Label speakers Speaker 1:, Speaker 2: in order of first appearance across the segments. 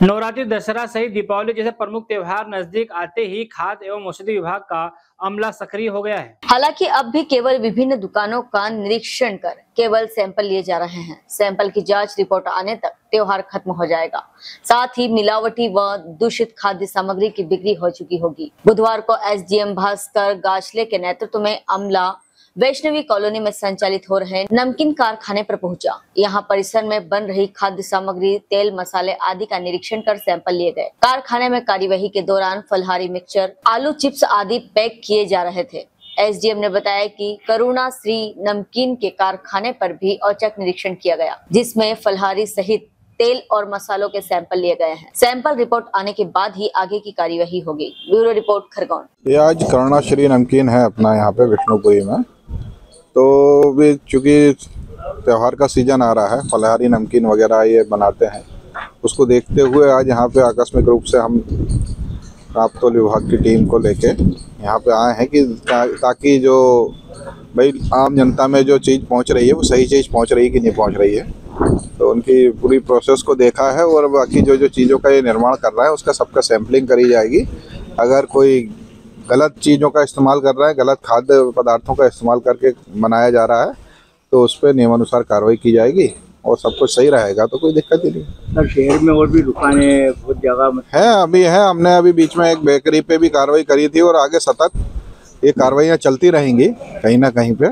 Speaker 1: नवरात्रि दशहरा सहित दीपावली जैसे प्रमुख त्योहार नज़दीक आते ही खाद्य एवं औषधि विभाग का अमला सक्रिय हो गया है।
Speaker 2: हालाँकि अब भी केवल विभिन्न दुकानों का निरीक्षण कर केवल सैंपल लिए जा रहे हैं। सैंपल की जाँच रिपोर्ट आने तक त्योहार खत्म हो जाएगा। साथ ही मिलावटी व दूषित खाद्य सामग्री की बिक्री हो चुकी होगी। बुधवार को एसडीएम भास्कर गाछले के नेतृत्व में अमला वैष्णवी कॉलोनी में संचालित हो रहे नमकीन कारखाने पर पहुँचा। यहाँ परिसर में बन रही खाद्य सामग्री, तेल, मसाले आदि का निरीक्षण कर सैंपल लिए गए। कारखाने में कार्यवाही के दौरान फलहारी मिक्सचर, आलू चिप्स आदि पैक किए जा रहे थे। एसडीएम ने बताया कि करुणा श्री नमकीन के कारखाने पर भी औचक निरीक्षण किया गया, जिसमें फलहारी सहित तेल और मसालों के सैंपल लिए गए हैं। सैंपल रिपोर्ट आने के बाद ही आगे की कार्यवाही होगी। Bureau report Khargone.
Speaker 3: ये आज करुणा श्री नमकीन है अपना यहाँ पे विष्णुपुरी में। तो भी चूँकि त्यौहार का सीज़न आ रहा है फलहारी नमकीन वगैरह ये बनाते हैं उसको देखते हुए आज यहाँ पे आकस्मिक रूप से हम प्राप्तोल विभाग की टीम को लेके यहाँ पे आए हैं कि ता, ताकि जो भाई आम जनता में जो चीज़ पहुँच रही है वो सही चीज़ पहुँच रही है कि नहीं पहुँच रही है। तो उनकी पूरी प्रोसेस को देखा है और बाकी जो जो चीज़ों का ये निर्माण कर रहा है उसका सबका सैम्पलिंग करी जाएगी। अगर कोई गलत चीज़ों का इस्तेमाल कर रहा है गलत खाद्य पदार्थों का इस्तेमाल करके बनाया जा रहा है तो उस पर नियमानुसार कार्रवाई की जाएगी और सब कुछ सही रहेगा तो कोई दिक्कत ही नहीं।
Speaker 4: सर शहर में और भी दुकानें बहुत जगह
Speaker 3: है अभी है हमने अभी बीच में एक बेकरी पे भी कार्रवाई करी थी और आगे सतत ये कार्रवाइयाँ चलती रहेंगी कहीं ना कहीं पे।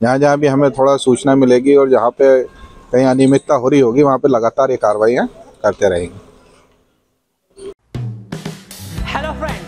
Speaker 3: जहाँ जहाँ भी हमें थोड़ा सूचना मिलेगी और जहाँ पे कहीं अनियमितता हो रही होगी वहाँ पे लगातार ये कार्रवाइयाँ करते रहेंगे।